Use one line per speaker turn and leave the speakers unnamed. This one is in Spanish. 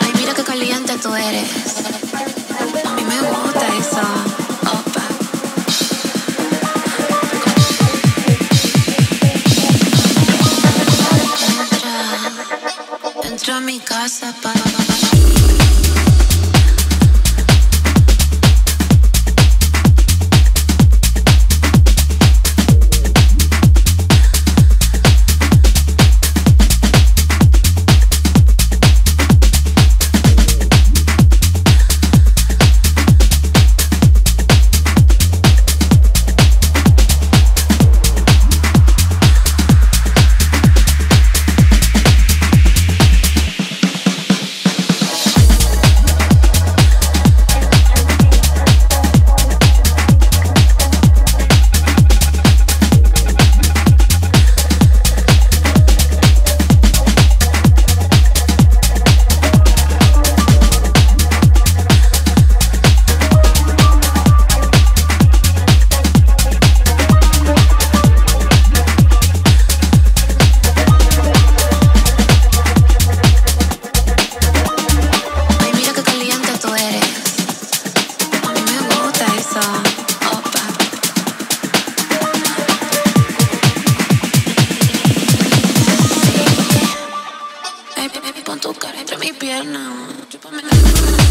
Ay, mira qué caliente tú eres. A mí me gusta eso. Entra, entra a mi casa, pa. Tu cara entre mis piernas.